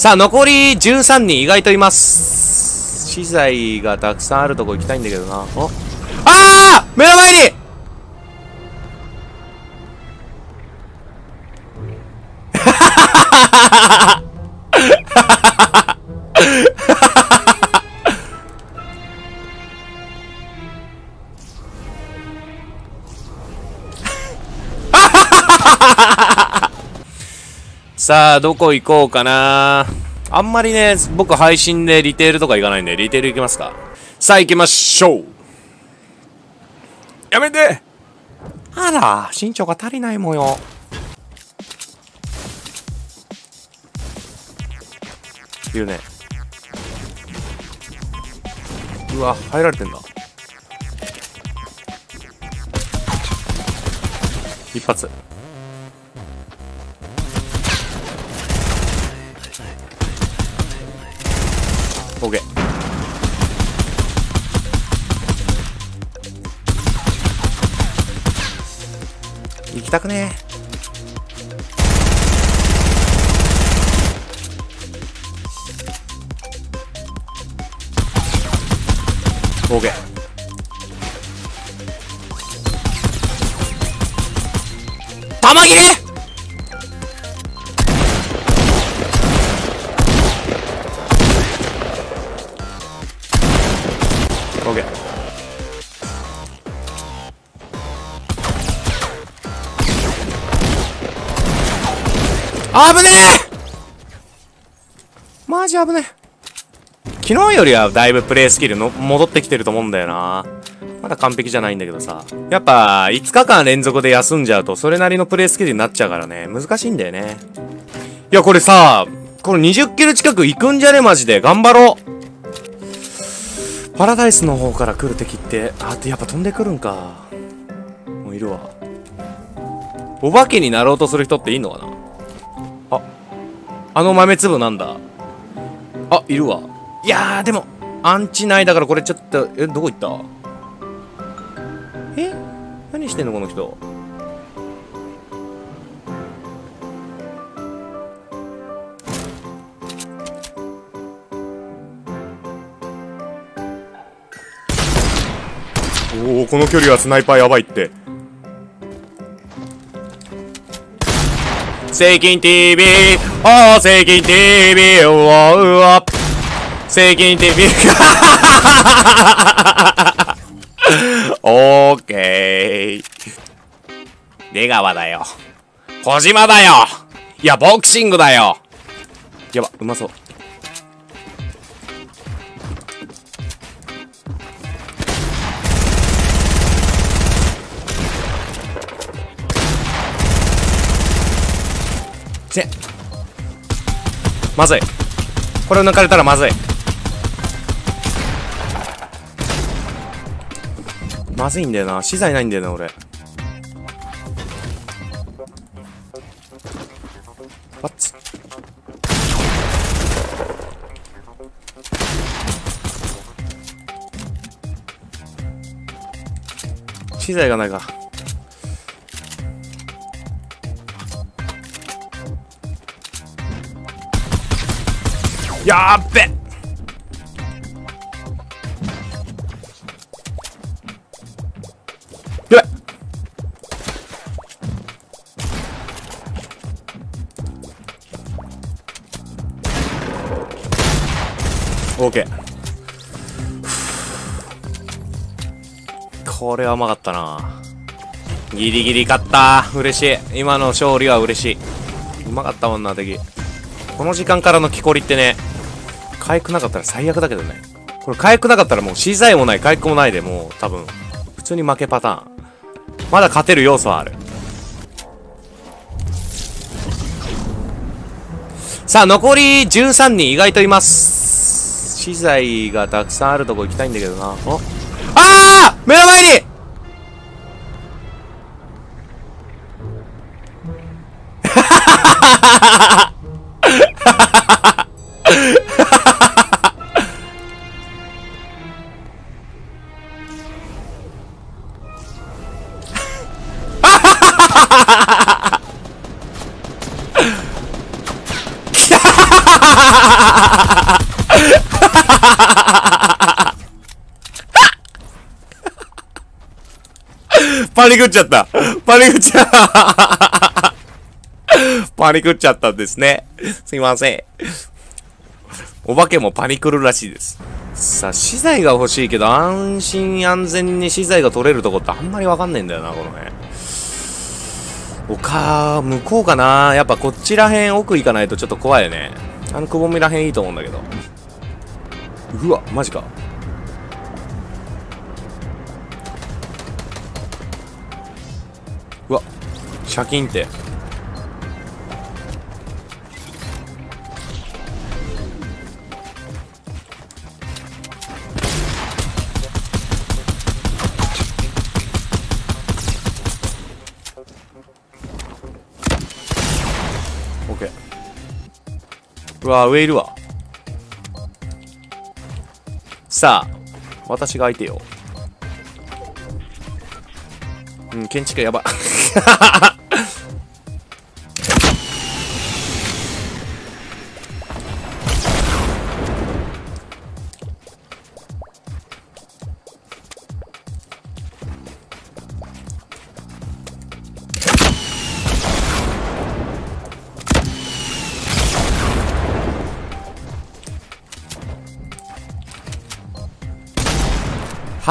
さあ、残り13人意外といます。資材がたくさんあるとこ行きたいんだけどな。おああ目の前に さあ、どこ行こうかな。あんまりね、僕配信でリテールとか行かないんで、リテール行きますか。さあ行きましょうやめてあら、身長が足りない模様。いるね。うわ、入られてんだ。一発。オッケー。行きたくねえ。オッケー。玉切れ危ねえマジ危ねえ昨日よりはだいぶプレイスキルの戻ってきてると思うんだよな。まだ完璧じゃないんだけどさ。やっぱ、5日間連続で休んじゃうと、それなりのプレイスキルになっちゃうからね。難しいんだよね。いや、これさ、この20キル近く行くんじゃね？マジで。頑張ろうパラダイスの方から来る敵って、あ、やっぱ飛んでくるんか。もういるわ。お化けになろうとする人っていいのかな、あの豆粒なんだ。あ、いるわ。いやー、でも、アンチないだからこれちょっと、え、どこ行った？え？何してんのこの人？おおこの距離はスナイパーやばいって。セイキン TV! おー、セイキン TV! うわうわセイキン TV! オーケー。出川だよ。小島だよいや、ボクシングだよやば、うまそう。せまずい。これを抜かれたらまずい。まずいんだよな。資材ないんだよな俺。パッツ資材がないか。やっべ。やばい。オーケーこれはうまかったな。ギリギリ勝った。嬉しい。今の勝利は嬉しい。うまかったもんな敵。この時間からの木こりってね。回復なかったら最悪だけどね。これ回復なかったらもう資材もない回復もないでもう多分普通に負けパターン。まだ勝てる要素はある。さあ残り13人意外といます。資材がたくさんあるとこ行きたいんだけどな。お。ああ目の前にパニクっちゃった。パニクっちゃった。パニクっちゃったんですね。すいません。お化けもパニクるらしいです。さあ、資材が欲しいけど、安心安全に資材が取れるとこってあんまりわかんないんだよな、この辺。丘、向こうかなやっぱこっちらへん奥行かないとちょっと怖いよね。あのくぼみらへんいいと思うんだけど。うわ、マジか。うわ、シャキンって。うわ上いるわ。さあ私が相手よ。うん建築やば。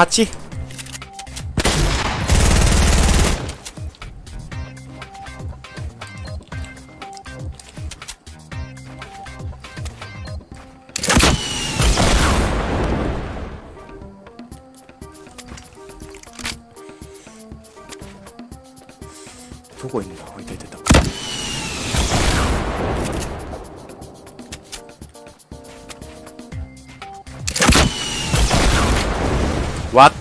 8どこいんだ？置いたいたいた。What?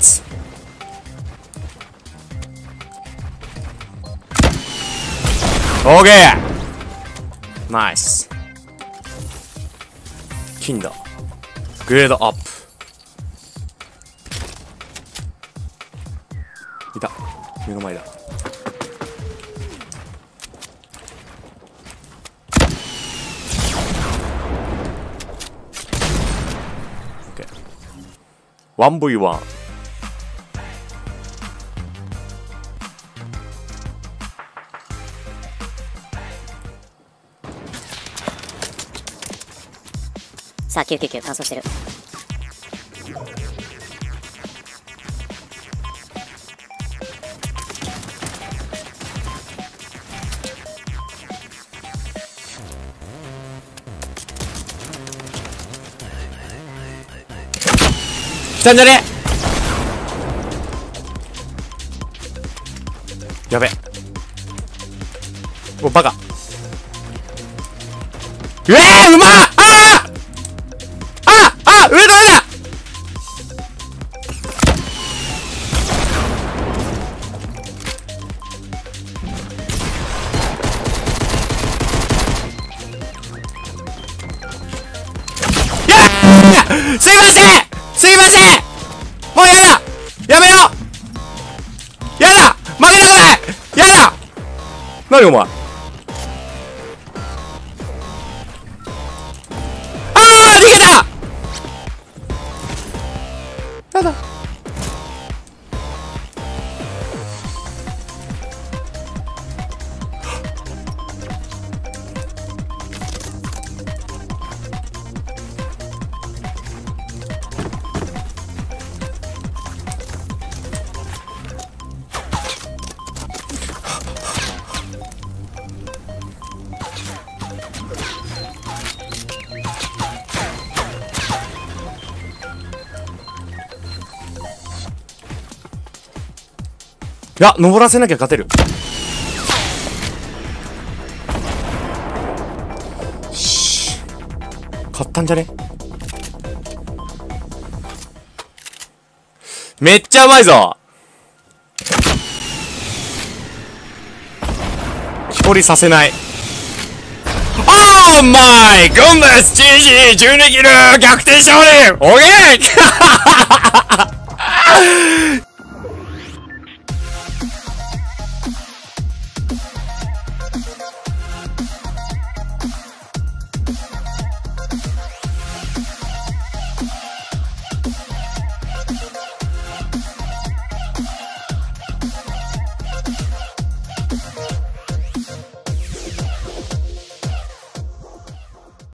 OK! ナイス。金だ。グレードアップ。いた。目の前だ。OK。1v1。さあ、999乾燥してる。来たんじゃねやべ。おバカ。うえー、うますいません。すいません。もうやだ。やめようやだ。負けたくない。やだ。何お前？いや登らせなきゃ勝てる。し勝ったんじゃね？めっちゃうまいぞ。木こりさせない。オーマイゴンです !GG12 キル逆転勝利！オーケー